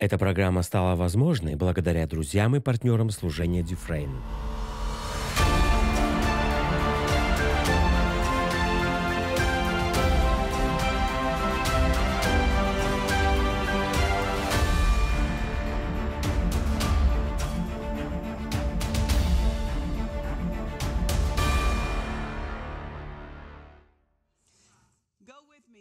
Эта программа стала возможной благодаря друзьям и партнерам служения Дюфрейн.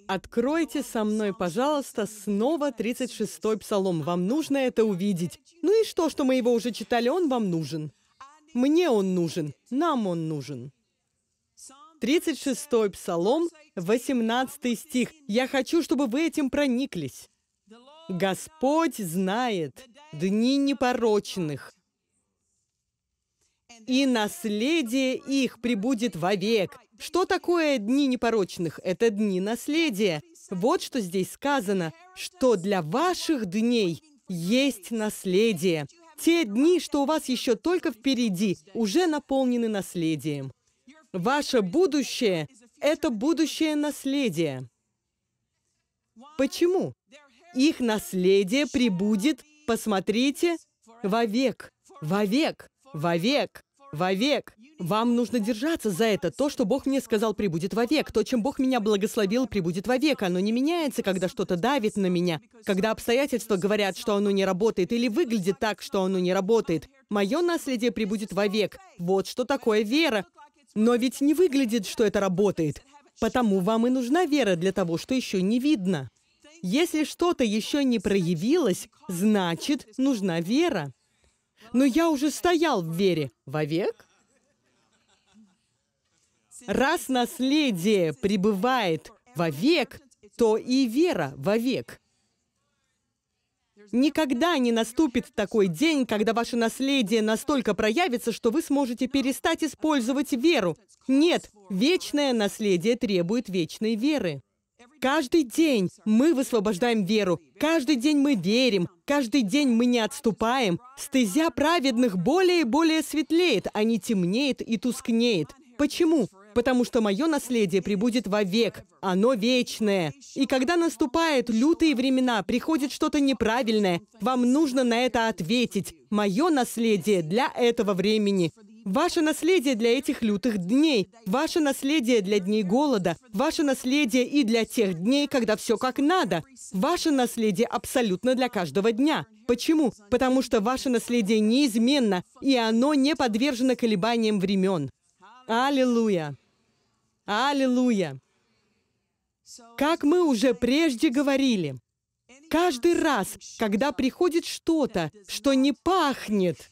Откройте со мной, пожалуйста, снова 36-й псалом. Вам нужно это увидеть. Ну и что, что мы его уже читали, он вам нужен. Мне он нужен, нам он нужен. 36-й псалом, 18 стих. Я хочу, чтобы вы этим прониклись. Господь знает дни непорочных, и наследие их прибудет вовек. Что такое дни непорочных? Это дни наследия. Вот что здесь сказано, что для ваших дней есть наследие. Те дни, что у вас еще только впереди, уже наполнены наследием. Ваше будущее — это будущее наследие. Почему? Их наследие прибудет, посмотрите, вовек, вовек, вовек вовек. Вам нужно держаться за это. То, что Бог мне сказал, прибудет вовек. То, чем Бог меня благословил, прибудет вовек. Оно не меняется, когда что-то давит на меня. Когда обстоятельства говорят, что оно не работает, или выглядит так, что оно не работает. Мое наследие прибудет вовек. Вот что такое вера. Но ведь не выглядит, что это работает. Потому вам и нужна вера для того, что еще не видно. Если что-то еще не проявилось, значит, нужна вера. Но я уже стоял в вере. Вовек? Раз наследие пребывает вовек, то и вера вовек. Никогда не наступит такой день, когда ваше наследие настолько проявится, что вы сможете перестать использовать веру. Нет, вечное наследие требует вечной веры. Каждый день мы высвобождаем веру. Каждый день мы верим. Каждый день мы не отступаем. Стезя праведных более и более светлеет, а не темнеет и тускнеет. Почему? Потому что мое наследие прибудет вовек. Оно вечное. И когда наступают лютые времена, приходит что-то неправильное, вам нужно на это ответить. Мое наследие для этого времени. Ваше наследие для этих лютых дней, ваше наследие для дней голода, ваше наследие и для тех дней, когда все как надо. Ваше наследие абсолютно для каждого дня. Почему? Потому что ваше наследие неизменно, и оно не подвержено колебаниям времен. Аллилуйя! Аллилуйя! Как мы уже прежде говорили, каждый раз, когда приходит что-то, что не пахнет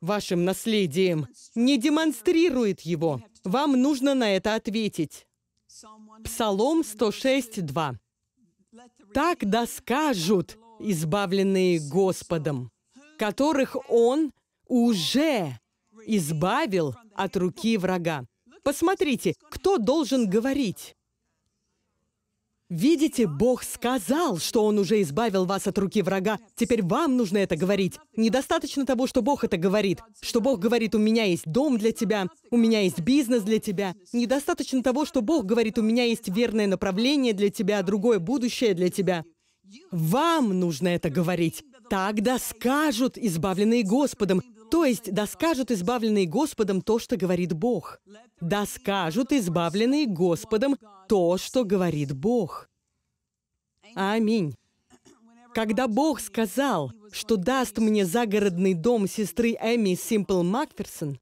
вашим наследием, не демонстрирует его. Вам нужно на это ответить. Псалом 106.2. «Так да скажут избавленные Господом, которых Он уже избавил от руки врага». Посмотрите, кто должен говорить? Видите, Бог сказал, что Он уже избавил вас от руки врага. Теперь вам нужно это говорить. Недостаточно того, что Бог это говорит. Что Бог говорит, у меня есть дом для тебя, у меня есть бизнес для тебя. Недостаточно того, что Бог говорит, у меня есть верное направление для тебя, другое будущее для тебя. Вам нужно это говорить. Тогда скажут избавленные Господом. То есть, да скажут избавленные Господом то, что говорит Бог. Да скажут избавленные Господом то, что говорит Бог. Аминь. Когда Бог сказал, что даст мне загородный дом сестры Эми Симпл Макферсон,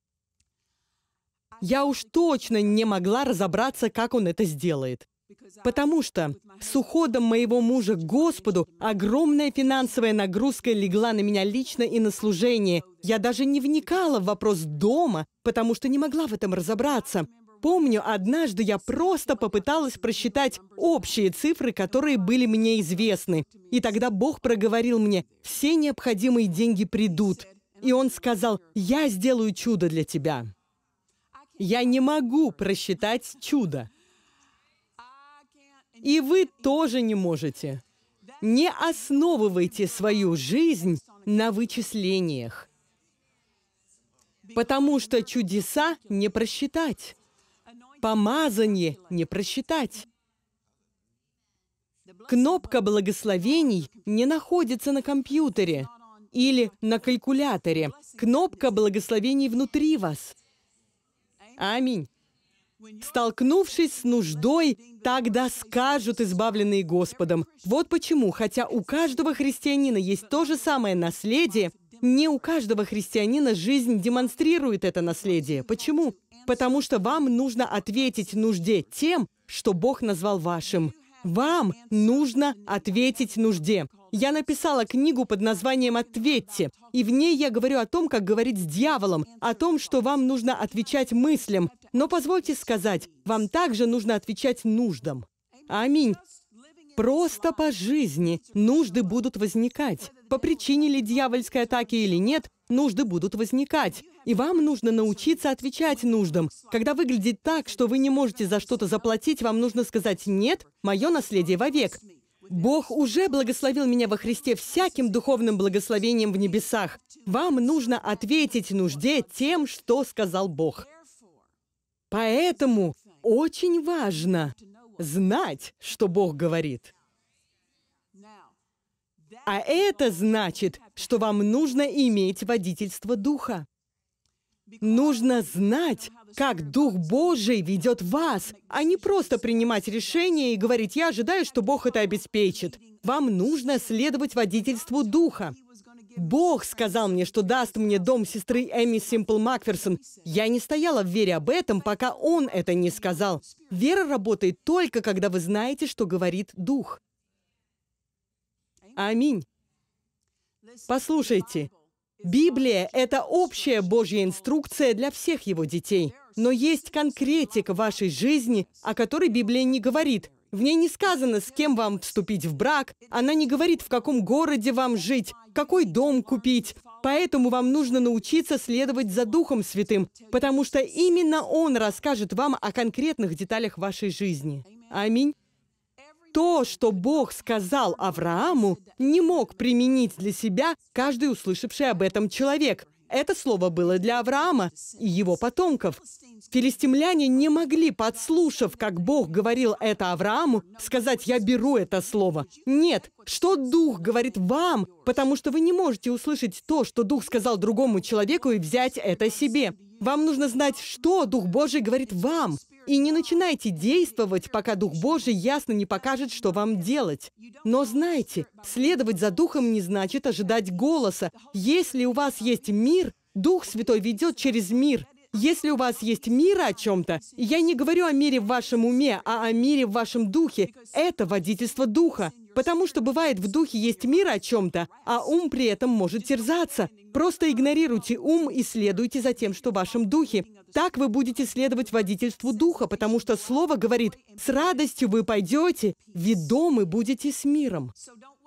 я уж точно не могла разобраться, как он это сделает. Потому что с уходом моего мужа к Господу огромная финансовая нагрузка легла на меня лично и на служение. Я даже не вникала в вопрос дома, потому что не могла в этом разобраться. Помню, однажды я просто попыталась просчитать общие цифры, которые были мне известны. И тогда Бог проговорил мне, все необходимые деньги придут. И Он сказал, я сделаю чудо для тебя. Я не могу просчитать чудо. И вы тоже не можете. Не основывайте свою жизнь на вычислениях. Потому что чудеса не просчитать. Помазание не просчитать. Кнопка благословений не находится на компьютере или на калькуляторе. Кнопка благословений внутри вас. Аминь. Столкнувшись с нуждой, тогда скажут избавленные Господом. Вот почему, хотя у каждого христианина есть то же самое наследие, не у каждого христианина жизнь демонстрирует это наследие. Почему? Потому что вам нужно ответить нужде тем, что Бог назвал вашим. Вам нужно ответить нужде. Я написала книгу под названием «Ответьте», и в ней я говорю о том, как говорить с дьяволом, о том, что вам нужно отвечать мыслям. Но позвольте сказать, вам также нужно отвечать нуждам. Аминь. Просто по жизни нужды будут возникать. По причине ли дьявольской атаки или нет, нужды будут возникать. И вам нужно научиться отвечать нуждам. Когда выглядит так, что вы не можете за что-то заплатить, вам нужно сказать «нет, мое наследие вовек». Бог уже благословил меня во Христе всяким духовным благословением в небесах. Вам нужно ответить нужде тем, что сказал Бог. Поэтому очень важно знать, что Бог говорит. А это значит, что вам нужно иметь водительство Духа. Нужно знать, как Дух Божий ведет вас, а не просто принимать решения и говорить, я ожидаю, что Бог это обеспечит. Вам нужно следовать водительству Духа. Бог сказал мне, что даст мне дом сестры Эми Симпл Макферсон. Я не стояла в вере об этом, пока он это не сказал. Вера работает только, когда вы знаете, что говорит Дух. Аминь. Послушайте, Библия — это общая Божья инструкция для всех его детей. Но есть конкретика в вашей жизни, о которой Библия не говорит. В ней не сказано, с кем вам вступить в брак. Она не говорит, в каком городе вам жить, какой дом купить. Поэтому вам нужно научиться следовать за Духом Святым, потому что именно Он расскажет вам о конкретных деталях вашей жизни. Аминь. То, что Бог сказал Аврааму, не мог применить для себя каждый услышавший об этом человек. Это слово было для Авраама и его потомков. Филистимляне не могли, подслушав, как Бог говорил это Аврааму, сказать «я беру это слово». Нет, что Дух говорит вам, потому что вы не можете услышать то, что Дух сказал другому человеку и взять это себе. Вам нужно знать, что Дух Божий говорит вам. И не начинайте действовать, пока Дух Божий ясно не покажет, что вам делать. Но знайте, следовать за Духом не значит ожидать голоса. Если у вас есть мир, Дух Святой ведет через мир. Если у вас есть мир о чем-то, я не говорю о мире в вашем уме, а о мире в вашем духе, это водительство духа. Потому что бывает в духе есть мир о чем-то, а ум при этом может терзаться. Просто игнорируйте ум и следуйте за тем, что в вашем духе. Так вы будете следовать водительству духа, потому что слово говорит, с радостью вы пойдете, ведомы будете с миром.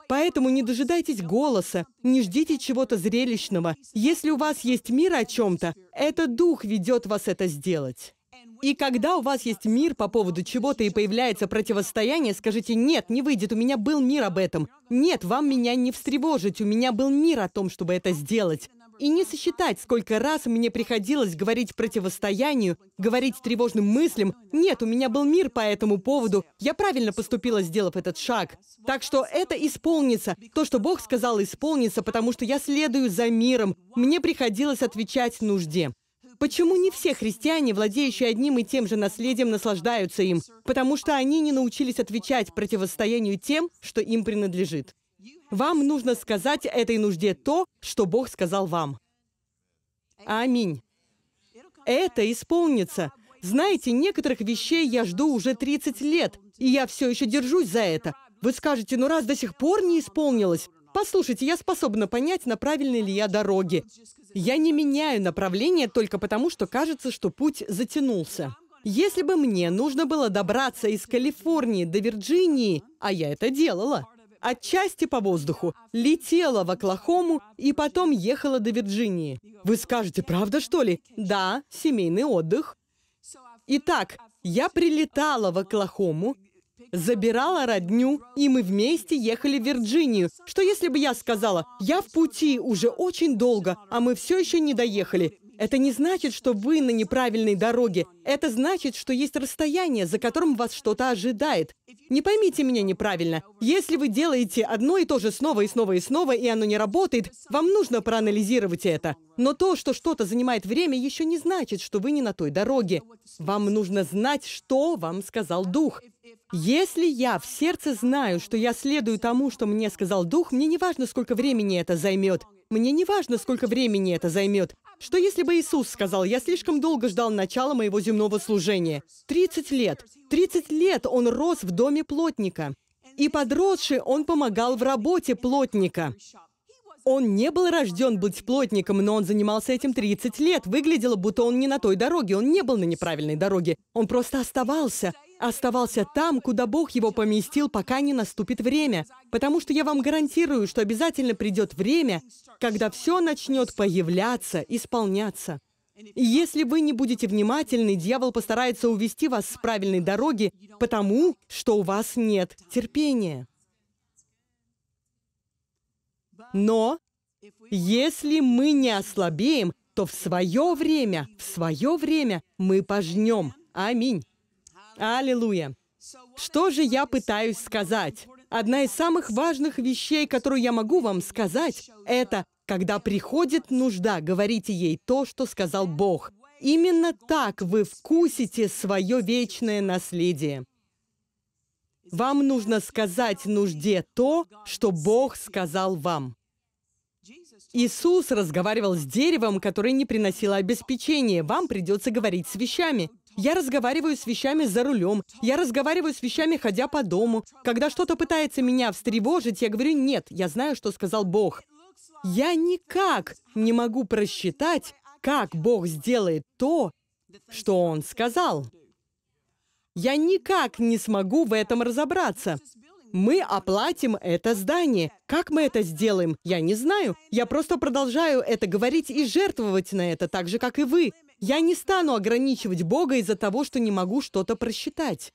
Поэтому не дожидайтесь голоса, не ждите чего-то зрелищного. Если у вас есть мир о чем-то, этот дух ведет вас это сделать. И когда у вас есть мир по поводу чего-то и появляется противостояние, скажите, нет, не выйдет, у меня был мир об этом. Нет, вам меня не встревожить, у меня был мир о том, чтобы это сделать. И не сосчитать, сколько раз мне приходилось говорить противостоянию, говорить тревожным мыслям. Нет, у меня был мир по этому поводу. Я правильно поступила, сделав этот шаг. Так что это исполнится. То, что Бог сказал, исполнится, потому что я следую за миром. Мне приходилось отвечать нужде. Почему не все христиане, владеющие одним и тем же наследием, наслаждаются им? Потому что они не научились отвечать противостоянию тем, что им принадлежит. Вам нужно сказать этой нужде то, что Бог сказал вам. Аминь. Это исполнится. Знаете, некоторых вещей я жду уже 30 лет, и я все еще держусь за это. Вы скажете, ну раз до сих пор не исполнилось. Послушайте, я способна понять, на правильной ли я дороге. Я не меняю направление только потому, что кажется, что путь затянулся. Если бы мне нужно было добраться из Калифорнии до Вирджинии, а я это делала, отчасти по воздуху, летела в Оклахому и потом ехала до Вирджинии. Вы скажете, правда, что ли? Да, семейный отдых. Итак, я прилетала в Оклахому, забирала родню, и мы вместе ехали в Вирджинию. Что если бы я сказала, я в пути уже очень долго, а мы все еще не доехали? Это не значит, что вы на неправильной дороге. Это значит, что есть расстояние, за которым вас что-то ожидает. Не поймите меня неправильно. Если вы делаете одно и то же снова и снова и снова, и оно не работает, вам нужно проанализировать это. Но то, что что-то занимает время, еще не значит, что вы не на той дороге. Вам нужно знать, что вам сказал Дух. Если я в сердце знаю, что я следую тому, что мне сказал Дух, мне не важно, сколько времени это займет. Мне не важно, сколько времени это займет. Что если бы Иисус сказал, «Я слишком долго ждал начала моего земного служения»? 30 лет. 30 лет он рос в доме плотника. И подросший он помогал в работе плотника. Он не был рожден быть плотником, но он занимался этим 30 лет. Выглядело, будто он не на той дороге, он не был на неправильной дороге. Он просто оставался. Оставался там, куда Бог его поместил, пока не наступит время. Потому что я вам гарантирую, что обязательно придет время, когда все начнет появляться, исполняться. И если вы не будете внимательны, дьявол постарается увести вас с правильной дороги, потому что у вас нет терпения. Но если мы не ослабеем, то в свое время, в свое время мы пожнем. Аминь. Аллилуйя. Что же я пытаюсь сказать? Одна из самых важных вещей, которую я могу вам сказать, это, когда приходит нужда, говорите ей то, что сказал Бог. Именно так вы вкусите свое вечное наследие. Вам нужно сказать нужде то, что Бог сказал вам. Иисус разговаривал с деревом, которое не приносило обеспечения. Вам придется говорить с вещами. Я разговариваю с вещами за рулем. Я разговариваю с вещами, ходя по дому. Когда что-то пытается меня встревожить, я говорю, нет, я знаю, что сказал Бог. Я никак не могу просчитать, как Бог сделает то, что Он сказал. Я никак не смогу в этом разобраться. Мы оплатим это здание. Как мы это сделаем, я не знаю. Я просто продолжаю это говорить и жертвовать на это, так же, как и вы. Я не стану ограничивать Бога из-за того, что не могу что-то просчитать.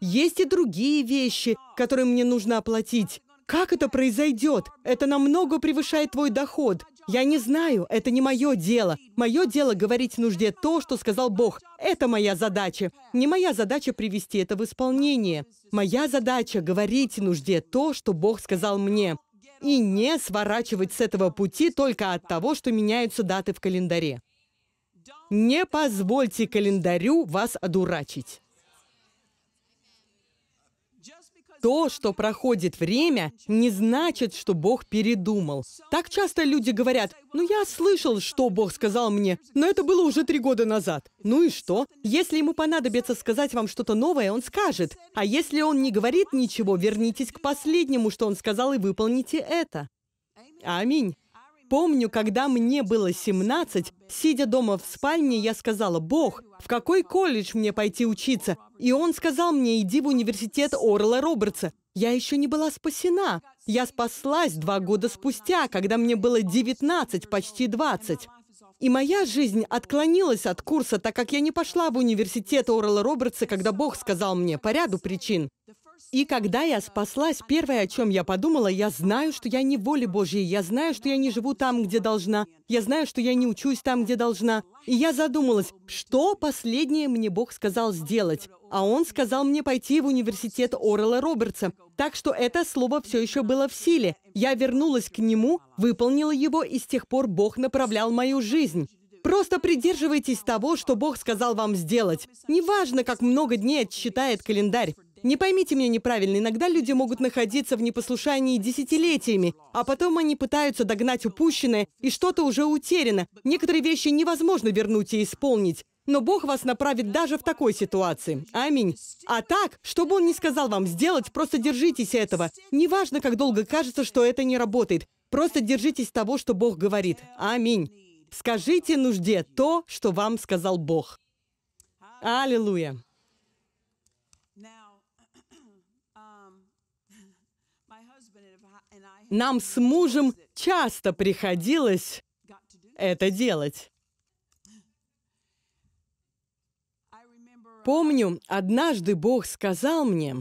Есть и другие вещи, которые мне нужно оплатить. Как это произойдет? Это намного превышает твой доход. Я не знаю, это не мое дело. Мое дело говорить нужде то, что сказал Бог. Это моя задача. Не моя задача привести это в исполнение. Моя задача говорить нужде то, что Бог сказал мне. И не сворачивать с этого пути только от того, что меняются даты в календаре. Не позвольте календарю вас одурачить. То, что проходит время, не значит, что Бог передумал. Так часто люди говорят, ну я слышал, что Бог сказал мне, но это было уже три года назад. Ну и что? Если ему понадобится сказать вам что-то новое, он скажет. А если он не говорит ничего, вернитесь к последнему, что он сказал, и выполните это. Аминь. Помню, когда мне было 17, сидя дома в спальне, я сказала, «Бог, в какой колледж мне пойти учиться?» И он сказал мне, «Иди в университет Орла Робертса». Я еще не была спасена. Я спаслась два года спустя, когда мне было 19, почти 20. И моя жизнь отклонилась от курса, так как я не пошла в университет Орла Робертса, когда Бог сказал мне по ряду причин. И когда я спаслась, первое, о чем я подумала, я знаю, что я не в воле Божьей, я знаю, что я не живу там, где должна, я знаю, что я не учусь там, где должна. И я задумалась, что последнее мне Бог сказал сделать. А Он сказал мне пойти в университет Орла Робертса. Так что это слово все еще было в силе. Я вернулась к Нему, выполнила его, и с тех пор Бог направлял мою жизнь. Просто придерживайтесь того, что Бог сказал вам сделать. Неважно, как много дней отсчитает календарь. Не поймите меня неправильно, иногда люди могут находиться в непослушании десятилетиями, а потом они пытаются догнать упущенное, и что-то уже утеряно. Некоторые вещи невозможно вернуть и исполнить. Но Бог вас направит даже в такой ситуации. Аминь. А так, что бы Он ни сказал вам сделать, просто держитесь этого. Неважно, как долго кажется, что это не работает. Просто держитесь того, что Бог говорит. Аминь. Скажите нужде то, что вам сказал Бог. Аллилуйя. Нам с мужем часто приходилось это делать. Помню, однажды Бог сказал мне,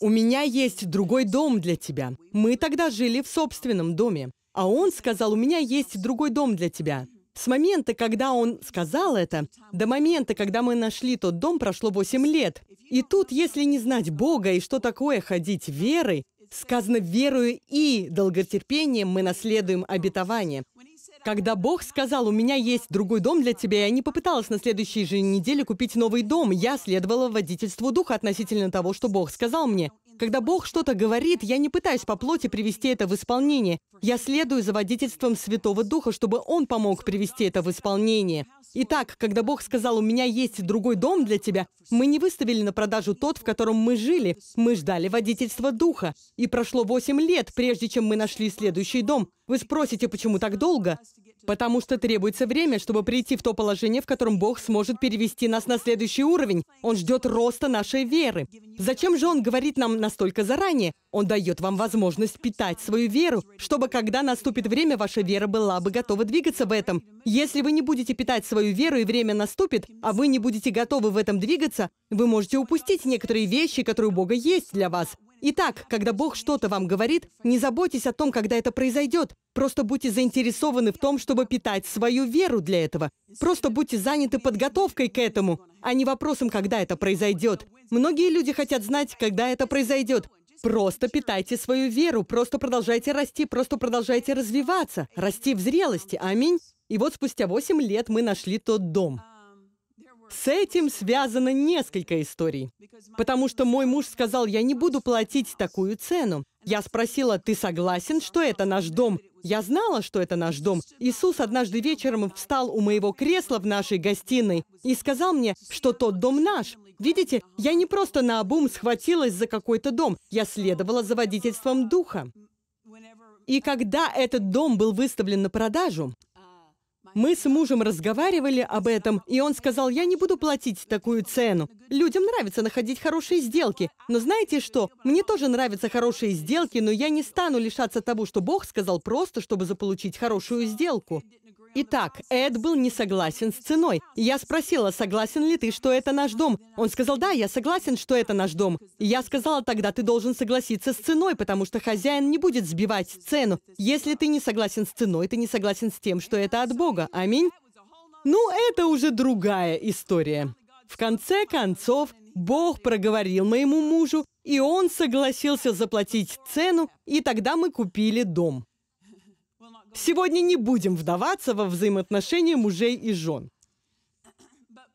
«У меня есть другой дом для тебя». Мы тогда жили в собственном доме. А Он сказал, «У меня есть другой дом для тебя». С момента, когда он сказал это, до момента, когда мы нашли тот дом, прошло 8 лет. И тут, если не знать Бога и что такое ходить верой, сказано «верою и долготерпением мы наследуем обетование». Когда Бог сказал, у меня есть другой дом для тебя, я не попыталась на следующей же неделе купить новый дом. Я следовала водительству духа относительно того, что Бог сказал мне. Когда Бог что-то говорит, я не пытаюсь по плоти привести это в исполнение. Я следую за водительством Святого Духа, чтобы Он помог привести это в исполнение. Итак, когда Бог сказал, у меня есть другой дом для тебя, мы не выставили на продажу тот, в котором мы жили. Мы ждали водительства Духа. И прошло 8 лет, прежде чем мы нашли следующий дом. Вы спросите, почему так долго? Потому что требуется время, чтобы прийти в то положение, в котором Бог сможет перевести нас на следующий уровень. Он ждет роста нашей веры. Зачем же Он говорит нам настолько заранее? Он дает вам возможность питать свою веру, чтобы когда наступит время, ваша вера была бы готова двигаться в этом. Если вы не будете питать свою веру и время наступит, а вы не будете готовы в этом двигаться, вы можете упустить некоторые вещи, которые у Бога есть для вас. Итак, когда Бог что-то вам говорит, не заботьтесь о том, когда это произойдет. Просто будьте заинтересованы в том, чтобы питать свою веру для этого. Просто будьте заняты подготовкой к этому, а не вопросом, когда это произойдет. Многие люди хотят знать, когда это произойдет. Просто питайте свою веру, просто продолжайте расти, просто продолжайте развиваться, расти в зрелости. Аминь. И вот спустя 8 лет мы нашли тот дом. С этим связано несколько историй. Потому что мой муж сказал, я не буду платить такую цену. Я спросила, ты согласен, что это наш дом? Я знала, что это наш дом. Иисус однажды вечером встал у моего кресла в нашей гостиной и сказал мне, что тот дом наш. Видите, я не просто на обум схватилась за какой-то дом, я следовала за водительством духа. И когда этот дом был выставлен на продажу, мы с мужем разговаривали об этом, и он сказал, я не буду платить такую цену. Людям нравится находить хорошие сделки. Но знаете что? Мне тоже нравятся хорошие сделки, но я не стану лишаться того, что Бог сказал просто, чтобы заполучить хорошую сделку. Итак, Эд был не согласен с ценой. Я спросила, согласен ли ты, что это наш дом. Он сказал, да, я согласен, что это наш дом. я сказала, тогда ты должен согласиться с ценой, потому что хозяин не будет сбивать цену. Если ты не согласен с ценой, ты не согласен с тем, что это от Бога. Аминь. Ну, это уже другая история. В конце концов, Бог проговорил моему мужу, и он согласился заплатить цену, и тогда мы купили дом. Сегодня не будем вдаваться во взаимоотношения мужей и жен.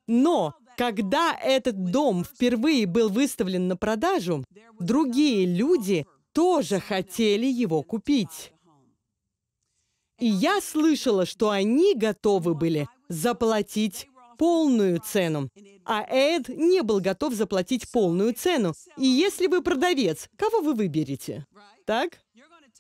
Но когда этот дом впервые был выставлен на продажу, другие люди тоже хотели его купить. И я слышала, что они готовы были заплатить полную цену. А Эд не был готов заплатить полную цену. И если вы продавец, кого вы выберете? Так?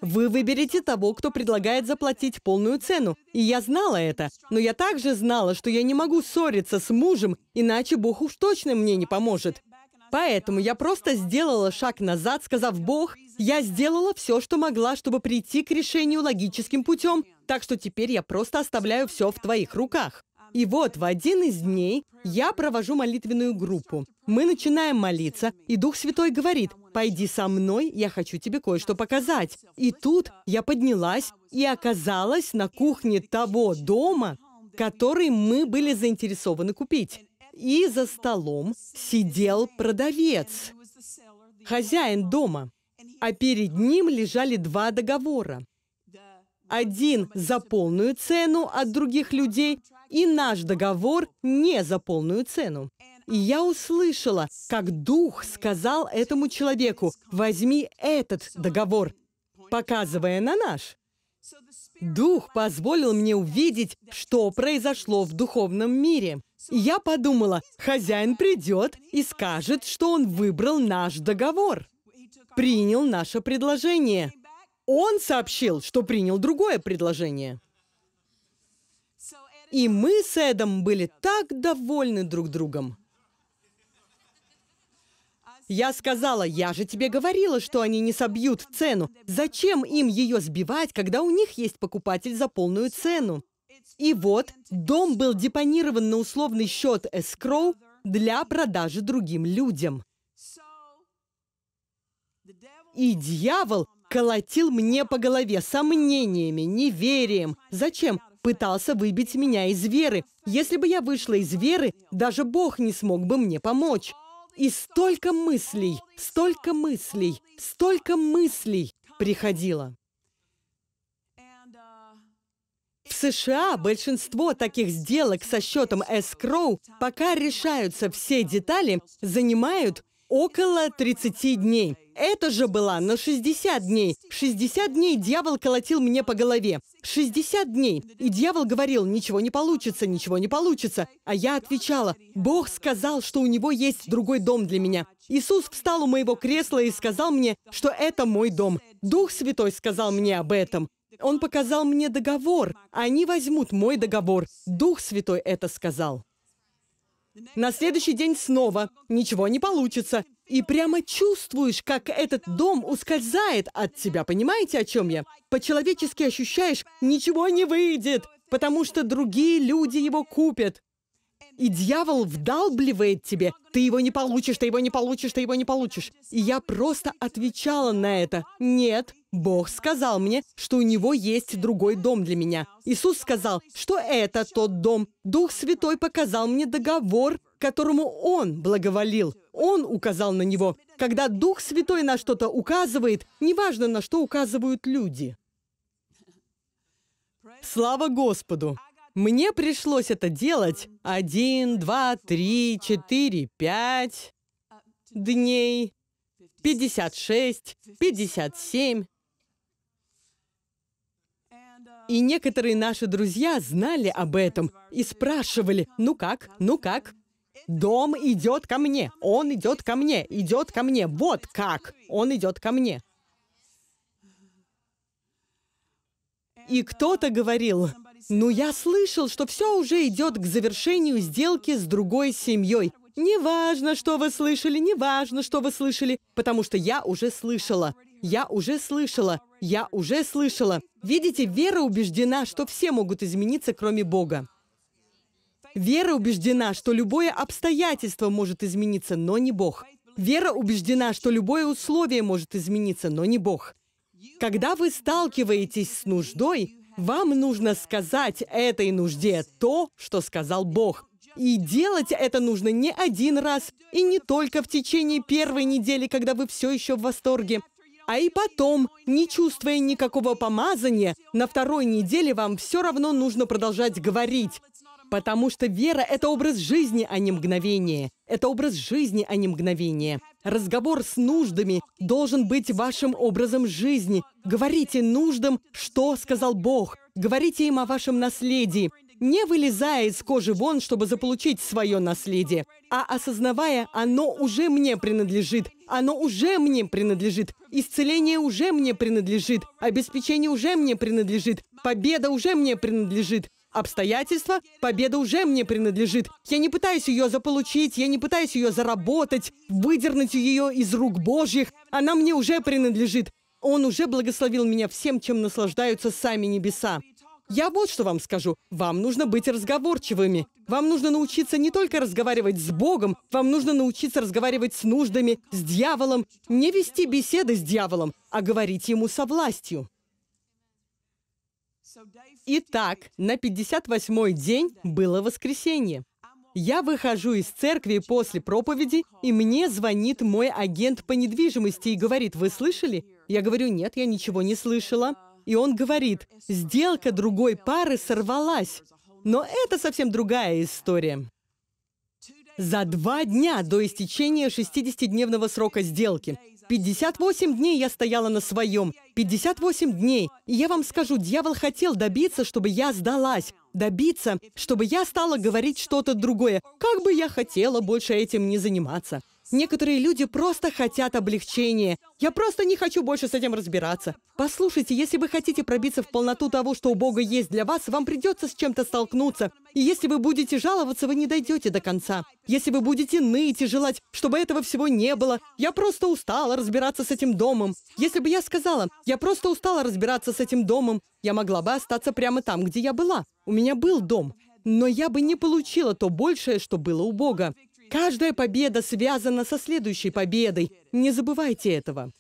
Вы выберете того, кто предлагает заплатить полную цену. И я знала это. Но я также знала, что я не могу ссориться с мужем, иначе Бог уж точно мне не поможет. Поэтому я просто сделала шаг назад, сказав, «Бог, я сделала все, что могла, чтобы прийти к решению логическим путем, так что теперь я просто оставляю все в твоих руках». И вот в один из дней я провожу молитвенную группу. Мы начинаем молиться, и Дух Святой говорит, «Пойди со мной, я хочу тебе кое-что показать». И тут я поднялась и оказалась на кухне того дома, который мы были заинтересованы купить. И за столом сидел продавец, хозяин дома, а перед ним лежали два договора. Один за полную цену от других людей, и наш договор не за полную цену. И я услышала, как Дух сказал этому человеку, возьми этот договор, показывая на наш. Дух позволил мне увидеть, что произошло в духовном мире. И я подумала, хозяин придет и скажет, что он выбрал наш договор, принял наше предложение. Он сообщил, что принял другое предложение. И мы с Эдом были так довольны друг другом. Я сказала, я же тебе говорила, что они не собьют цену. Зачем им ее сбивать, когда у них есть покупатель за полную цену? И вот, дом был депонирован на условный счет escrow для продажи другим людям. И дьявол колотил мне по голове сомнениями, неверием. Зачем? Пытался выбить меня из веры. Если бы я вышла из веры, даже Бог не смог бы мне помочь. И столько мыслей, столько мыслей, столько мыслей приходило. В США большинство таких сделок со счетом escrow, пока решаются все детали, занимают около 30 дней. Это же была на 60 дней. 60 дней дьявол колотил мне по голове. 60 дней. И дьявол говорил, ничего не получится, ничего не получится. А я отвечала, Бог сказал, что у него есть другой дом для меня. Иисус встал у моего кресла и сказал мне, что это мой дом. Дух Святой сказал мне об этом. Он показал мне договор. Они возьмут мой договор. Дух Святой это сказал. На следующий день снова ничего не получится. И прямо чувствуешь, как этот дом ускользает от тебя. Понимаете, о чем я? По-человечески ощущаешь, ничего не выйдет, потому что другие люди его купят. И дьявол вдалбливает тебе, ты его не получишь, ты его не получишь, ты его не получишь. И я просто отвечала на это. Нет, Бог сказал мне, что у него есть другой дом для меня. Иисус сказал, что это тот дом. Дух Святой показал мне договор, которому Он благоволил. Он указал на него. Когда Дух Святой на что-то указывает, неважно, на что указывают люди. Слава Господу! Мне пришлось это делать один, два, три, четыре, пять дней, пятьдесят шесть, пятьдесят семь. И некоторые наши друзья знали об этом и спрашивали, ну как, ну как? Дом идет ко мне, он идет ко мне, идет ко мне, вот как, он идет ко мне. И кто-то говорил, ну, я слышал, что все уже идет к завершению сделки с другой семьей. Неважно, что вы слышали, неважно, что вы слышали, потому что я уже слышала. Я уже слышала. Я уже слышала. Видите, вера убеждена, что все могут измениться, кроме Бога. Вера убеждена, что любое обстоятельство может измениться, но не Бог. Вера убеждена, что любое условие может измениться, но не Бог. Когда вы сталкиваетесь с нуждой, вам нужно сказать этой нужде то, что сказал Бог. И делать это нужно не один раз, и не только в течение первой недели, когда вы все еще в восторге, а и потом, не чувствуя никакого помазания, на второй неделе вам все равно нужно продолжать говорить. Потому что вера — это образ жизни, а не мгновение. Это образ жизни, а не мгновение. Разговор с нуждами должен быть вашим образом жизни. Говорите нуждам, что сказал Бог. Говорите им о вашем наследии. Не вылезая из кожи вон, чтобы заполучить свое наследие, а осознавая, оно уже мне принадлежит, оно уже мне принадлежит, исцеление уже мне принадлежит, обеспечение уже мне принадлежит, победа уже мне принадлежит, обстоятельства, победа уже мне принадлежит. Я не пытаюсь ее заполучить, я не пытаюсь ее заработать, выдернуть ее из рук Божьих. Она мне уже принадлежит. Он уже благословил меня всем, чем наслаждаются сами небеса. Я вот что вам скажу. Вам нужно быть разговорчивыми. Вам нужно научиться не только разговаривать с Богом, вам нужно научиться разговаривать с нуждами, с дьяволом. Не вести беседы с дьяволом, а говорить ему со властью. Итак, на 58-й день было воскресенье. Я выхожу из церкви после проповеди, и мне звонит мой агент по недвижимости и говорит, «Вы слышали?» Я говорю, «Нет, я ничего не слышала». И он говорит, «Сделка другой пары сорвалась». Но это совсем другая история. За два дня до истечения 60-дневного срока сделки 58 дней я стояла на своем. 58 дней. И я вам скажу, дьявол хотел добиться, чтобы я сдалась. Добиться, чтобы я стала говорить что-то другое. Как бы я хотела больше этим не заниматься. Некоторые люди просто хотят облегчения. Я просто не хочу больше с этим разбираться. Послушайте, если вы хотите пробиться в полноту того, что у Бога есть для вас, вам придется с чем-то столкнуться. И если вы будете жаловаться, вы не дойдете до конца. Если вы будете ныть и желать, чтобы этого всего не было, я просто устала разбираться с этим домом. Если бы я сказала, я просто устала разбираться с этим домом, я могла бы остаться прямо там, где я была. У меня был дом. Но я бы не получила то большее, что было у Бога. Каждая победа связана со следующей победой. Не забывайте этого.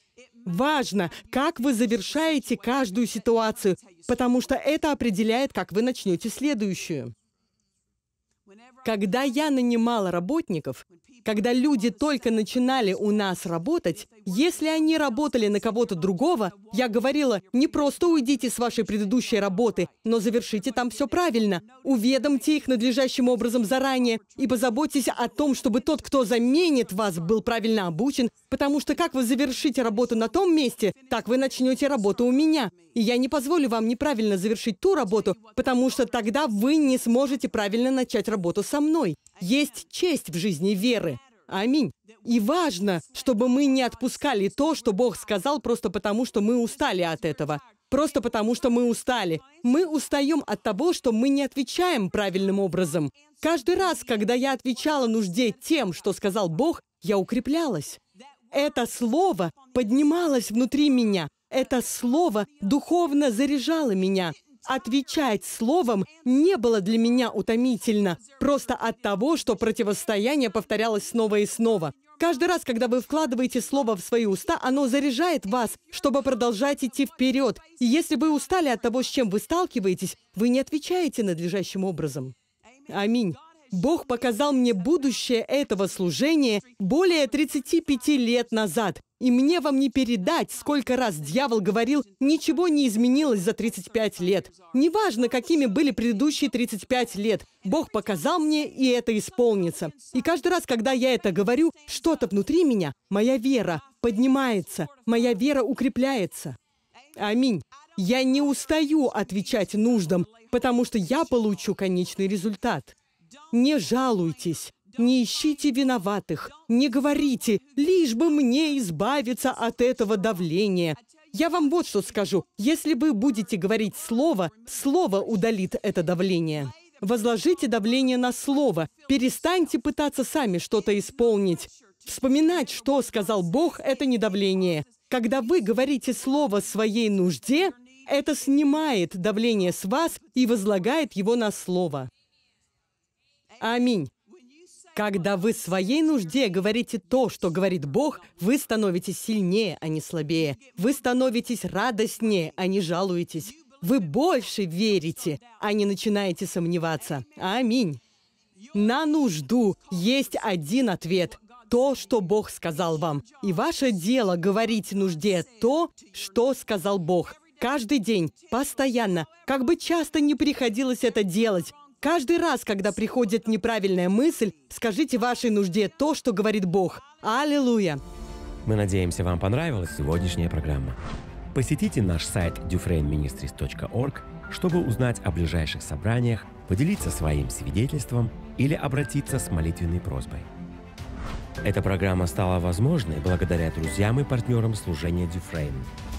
Важно, как вы завершаете каждую ситуацию, потому что это определяет, как вы начнете следующую. Когда я нанимала работников, когда люди только начинали у нас работать, если они работали на кого-то другого, я говорила, не просто уйдите с вашей предыдущей работы, но завершите там все правильно. Уведомьте их надлежащим образом заранее и позаботьтесь о том, чтобы тот, кто заменит вас, был правильно обучен, потому что как вы завершите работу на том месте, так вы начнете работу у меня. И я не позволю вам неправильно завершить ту работу, потому что тогда вы не сможете правильно начать работу со мной. Есть честь в жизни веры. Аминь. И важно, чтобы мы не отпускали то, что Бог сказал, просто потому, что мы устали от этого. Просто потому, что мы устали. Мы устаем от того, что мы не отвечаем правильным образом. Каждый раз, когда я отвечала нужде тем, что сказал Бог, я укреплялась. Это слово поднималось внутри меня. Это слово духовно заряжало меня. Отвечать словом не было для меня утомительно, просто от того, что противостояние повторялось снова и снова. Каждый раз, когда вы вкладываете слово в свои уста, оно заряжает вас, чтобы продолжать идти вперед. И если вы устали от того, с чем вы сталкиваетесь, вы не отвечаете надлежащим образом. Аминь. Бог показал мне будущее этого служения более 35 лет назад. И мне вам не передать, сколько раз дьявол говорил, ничего не изменилось за 35 лет. Неважно, какими были предыдущие 35 лет. Бог показал мне, и это исполнится. И каждый раз, когда я это говорю, что-то внутри меня, моя вера поднимается, моя вера укрепляется. Аминь. Я не устаю отвечать нуждам, потому что я получу конечный результат. Не жалуйтесь, не ищите виноватых, не говорите, лишь бы мне избавиться от этого давления. Я вам вот что скажу. Если вы будете говорить слово, слово удалит это давление. Возложите давление на слово. Перестаньте пытаться сами что-то исполнить. Вспоминать, что сказал Бог, это не давление. Когда вы говорите слово своей нужде, это снимает давление с вас и возлагает его на слово. Аминь. Когда вы своей нужде говорите то, что говорит Бог, вы становитесь сильнее, а не слабее. Вы становитесь радостнее, а не жалуетесь. Вы больше верите, а не начинаете сомневаться. Аминь. На нужду есть один ответ – то, что Бог сказал вам. И ваше дело говорить нужде то, что сказал Бог. Каждый день, постоянно, как бы часто не приходилось это делать, Каждый раз, когда приходит неправильная мысль, скажите вашей нужде то, что говорит Бог. Аллилуйя! Мы надеемся, вам понравилась сегодняшняя программа. Посетите наш сайт dufresneministries.org, чтобы узнать о ближайших собраниях, поделиться своим свидетельством или обратиться с молитвенной просьбой. Эта программа стала возможной благодаря друзьям и партнерам служения Дюфрейн –